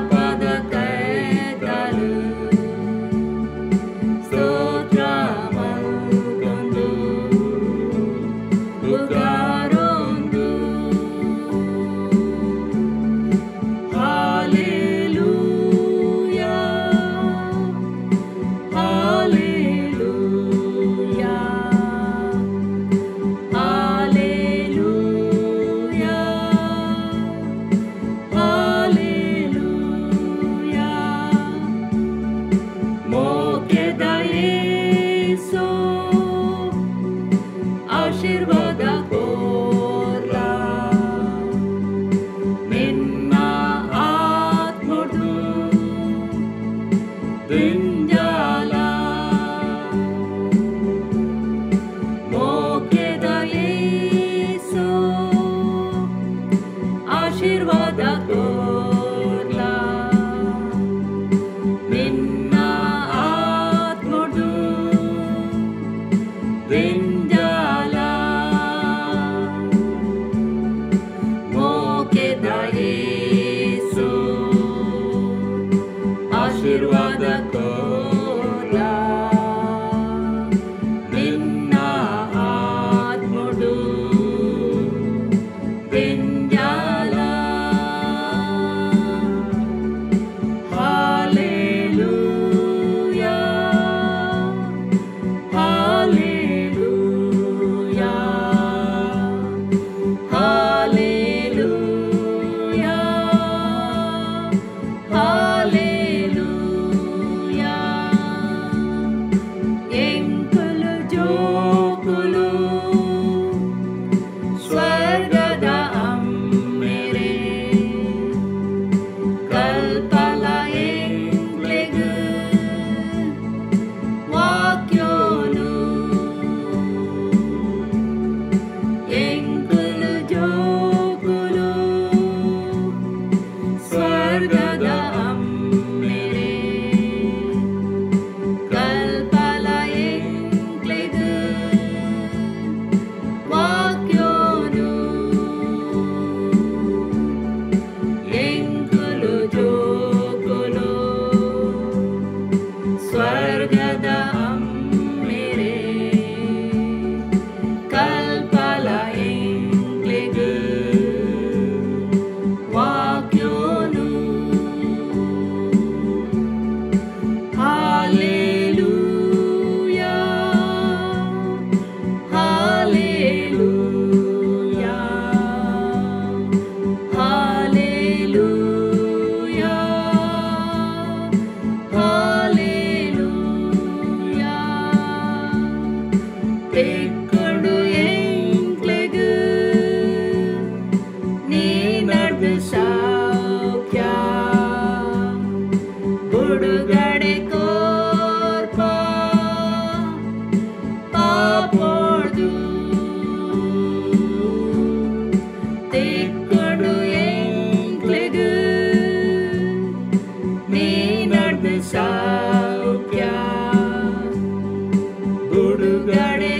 Padaka ಆಶೀರ್ವಾದ ಕೋರ ನಿನ್ನ ಆತ್ಮಡು ಬೆಂಜಾ திக்கொடு எங்களுக்கு நீ நடந்து சாக்கியா உடுகடை